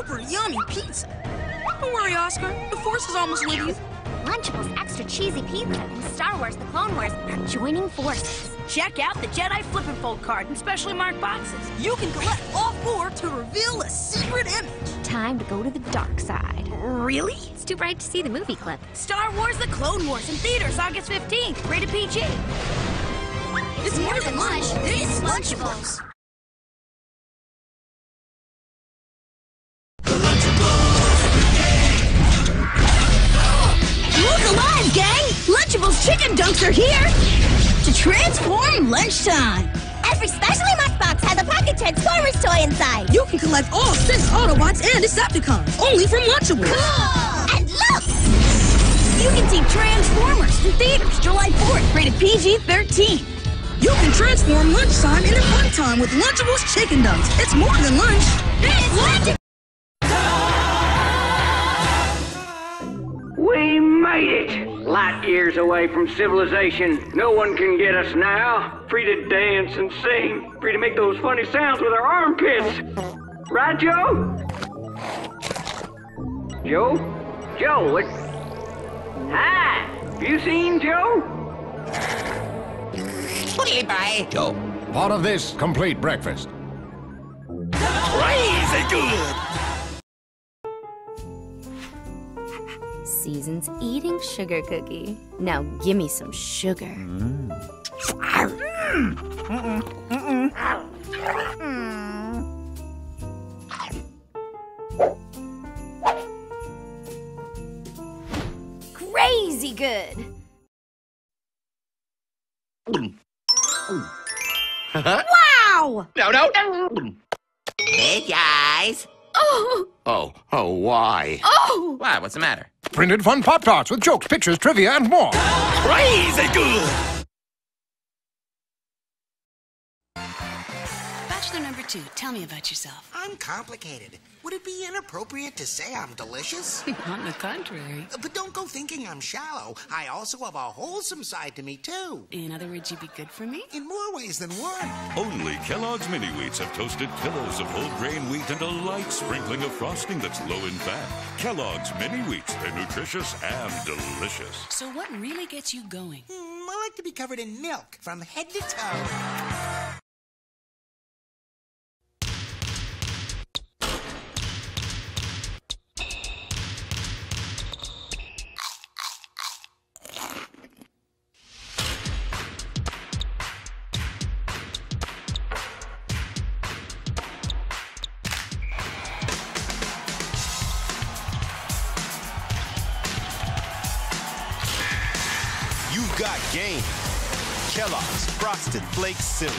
super yummy pizza. Don't worry, Oscar. The Force is almost with you. Lunchables Extra Cheesy Pizza and Star Wars The Clone Wars are joining forces. Check out the Jedi Flip and Fold card in specially marked boxes. You can collect all four to reveal a secret image. Time to go to the dark side. Really? It's too bright to see the movie clip. Star Wars The Clone Wars in theaters August 15th. Rated PG. It's more than lunch. It's Lunchables. Transform lunchtime. Every specially marked box has a Pocket Transformers toy inside. You can collect all six Autobots and Decepticons, only from Lunchables. Cool! And look! You can see Transformers in theaters July 4th. Rated PG-13. You can transform lunchtime into fun time with Lunchables Chicken Dunks. It's more than lunch. It's Lunchables! We made it! Light years away from civilization. No one can get us now. Free to dance and sing. Free to make those funny sounds with our armpits. Right, Joe? Joe? Joe, what? Hi! Have you seen Joe? Joe, part of this complete breakfast. Season's eating sugar cookie. Now gimme some sugar. Crazy good. wow! No, no. Hey, guys. Oh! Oh, oh, why? Oh! Why? What's the matter? Printed fun Pop Tarts with jokes, pictures, trivia, and more. Crazy good. Bachelor number two, tell me about yourself. I'm complicated. Would it be inappropriate to say I'm delicious? On the contrary. but don't go thinking I'm shallow. I also have a wholesome side to me, too. In other words, you'd be good for me? In more ways than one. Only Kellogg's Mini Wheats have toasted pillows of whole grain wheat and a light sprinkling of frosting that's low in fat. Kellogg's Mini Wheats, they're nutritious and delicious. So what really gets you going? Mm, I like to be covered in milk from head to toe. Game. Kellogg's Frosted Flakes cereal.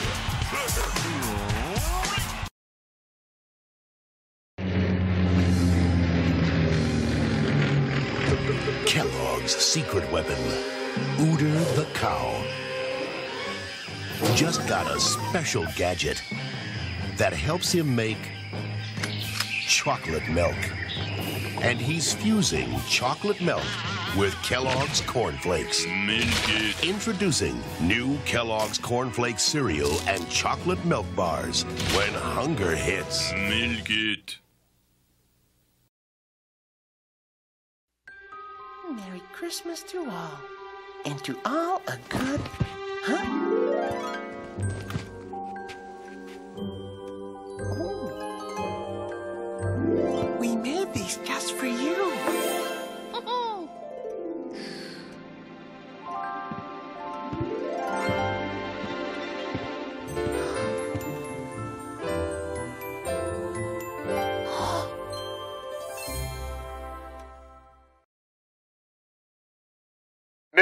Kellogg's secret weapon, Ooter the cow. Just got a special gadget that helps him make chocolate milk. And he's fusing chocolate milk with Kellogg's Corn Flakes. Introducing new Kellogg's Corn Flakes cereal and chocolate milk bars when hunger hits. Milk it. Merry Christmas to all. And to all a good. Huh?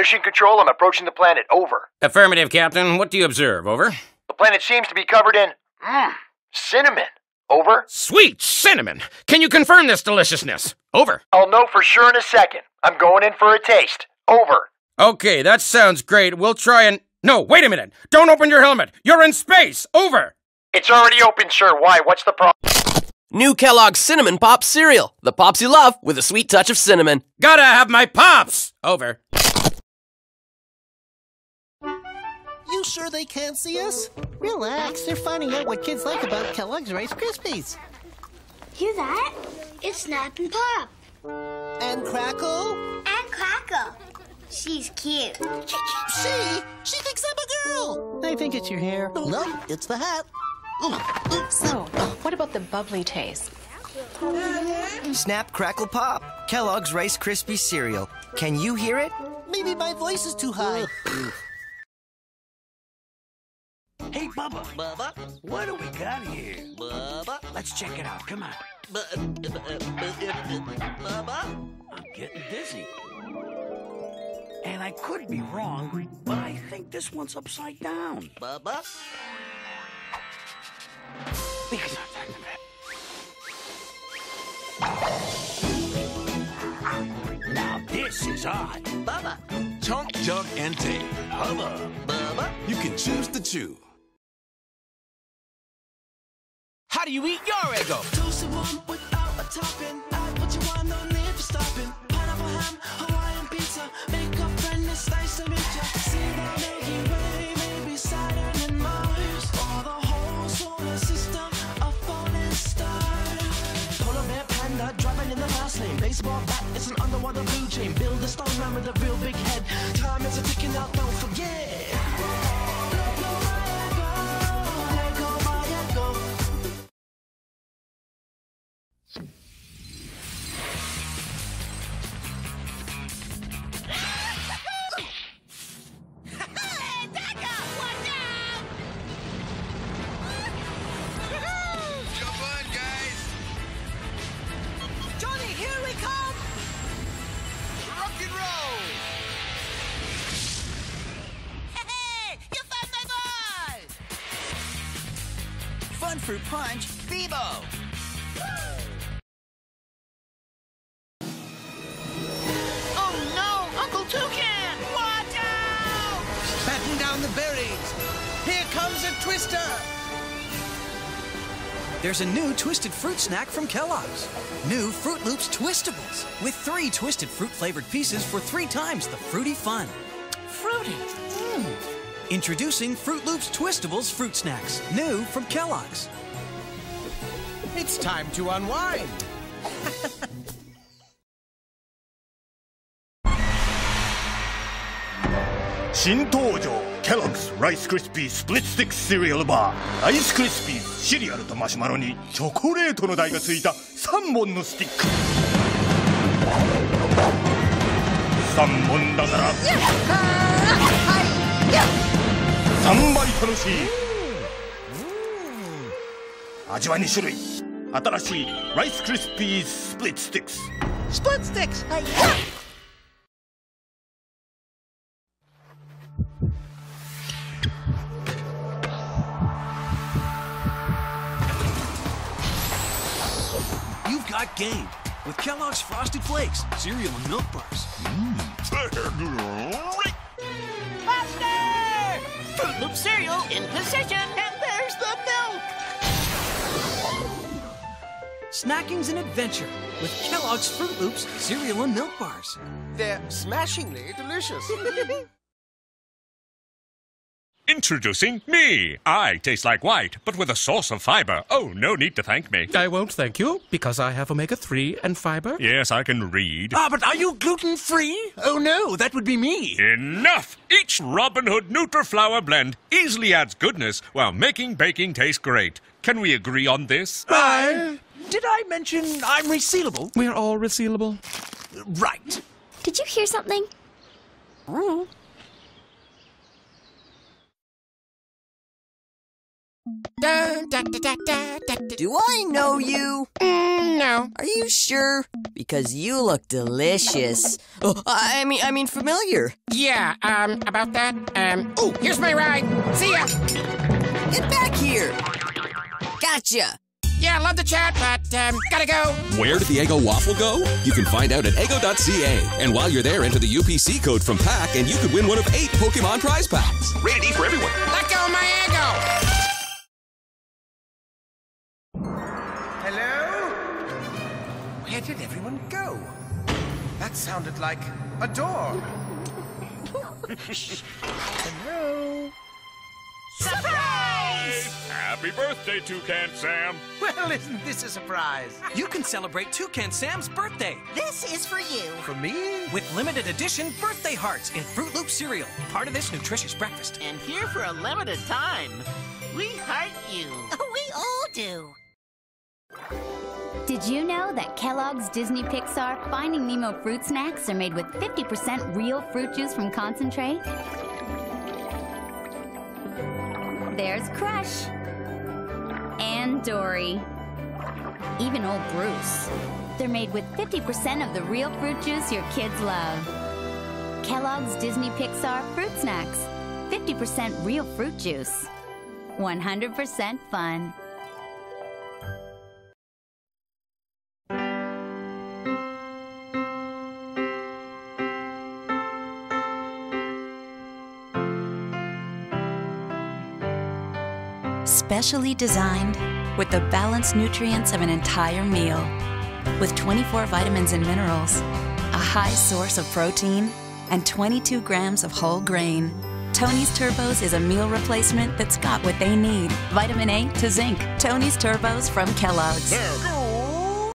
Mission Control, I'm approaching the planet. Over. Affirmative, Captain. What do you observe? Over. The planet seems to be covered in. Mmm. Cinnamon. Over. Sweet cinnamon. Can you confirm this deliciousness? Over. I'll know for sure in a second. I'm going in for a taste. Over. Okay, that sounds great. We'll try and. No, wait a minute. Don't open your helmet. You're in space. Over. It's already open, sir. Why? What's the problem? New Kellogg's Cinnamon Pop cereal. The pops you love with a sweet touch of cinnamon. Gotta have my pops. Over. Sure they can't see us? Relax, they're finding out what kids like about Kellogg's Rice Krispies. Hear that? It's Snap and Pop. And Crackle? And Crackle. She's cute. She? She thinks I'm a girl. I think it's your hair. No, it's the hat. So, what about the bubbly taste? Snap, crackle, pop. Kellogg's Rice Krispie cereal. Can you hear it? Maybe my voice is too high. Hey, Bubba. Bubba? What do we got here? Bubba? Let's check it out. Come on. Bubba? I'm getting dizzy. And I could be wrong, but I think this one's upside down. Bubba? Now this is odd. Bubba? Chunk, junk, and tape. Hubba. Bubba? You can choose to chew. How do you eat your Eggo? Toasted one without a topping. Add what you want, no need for stopping. Pineapple ham, Hawaiian pizza. Make a friend, it's nice to meet ya. See the Milky Way, maybe Saturn and Mars. Or the whole solar system, a falling star. Polar bear panda, driving in the fast lane. Baseball bat, it's an underwater blue chain. Build a stone man with a real big head. Time is a ticking out, don't forget. Fun Fruit Punch, Bebo. Oh no, Uncle Toucan! Watch out! Batten down the berries. Here comes a twister. There's a new twisted fruit snack from Kellogg's. New Froot Loops Twistables with three twisted fruit flavored pieces for three times the fruity fun. Fruity. Mm. Introducing Fruit Loops Twistables fruit snacks, new from Kellogg's. It's time to unwind. "新登場ケロッグスライスクリスピースプリッツスティックシリアルバーライスクリスピーシリアルとマシュマロにチョコレートの台がついた3本のスティック3本だから3倍楽しい味は2種類新しいライスクリスピースプリッツスティックス Split sticks! Hey, You've got game with Kellogg's Frosted Flakes, cereal and milk bars. Faster! Froot Loop cereal in position, and there's the milk! Snacking's an adventure with Kellogg's Froot Loops, cereal and milk bars. They're smashingly delicious. Introducing me. I taste like white, but with a source of fiber. Oh, no need to thank me. I won't thank you because I have omega 3 and fiber. Yes, I can read. Ah, but are you gluten free? Oh no, that would be me. Enough! Each Robin Hood Nutri Flour blend easily adds goodness while making baking taste great. Can we agree on this? Bye. Did I mention I'm resealable? We're all resealable. Right. Did you hear something? Do I know you? Mm, no. Are you sure? Because you look delicious. Oh, I mean, I mean familiar. Yeah, um, about that, um, oh, here's my ride. See ya. Get back here. Gotcha. Yeah, love the chat, but, um, gotta go. Where did the Eggo waffle go? You can find out at eggo.ca. And while you're there, enter the UPC code from PAC and you could win one of eight Pokemon prize packs. Rated E for everyone. Let go of my Eggo. Sounded like a door. Hello? Surprise! Happy Happy birthday, Toucan Sam. Well, isn't this a surprise? You can celebrate Toucan Sam's birthday This is for you. For me? with limited edition birthday hearts in Froot Loop cereal, part of this nutritious breakfast. And here for a limited time, we heart you. We all do. Did you know that Kellogg's Disney Pixar Finding Nemo fruit snacks are made with 50% real fruit juice from concentrate? There's Crush. And Dory. Even old Bruce. They're made with 50% of the real fruit juice your kids love. Kellogg's Disney Pixar Fruit Snacks. 50% real fruit juice. 100% fun. Specially designed with the balanced nutrients of an entire meal. With 24 vitamins and minerals, a high source of protein, and 22 grams of whole grain. Tony's Turbos is a meal replacement that's got what they need vitamin A to zinc. Tony's Turbos from Kellogg's.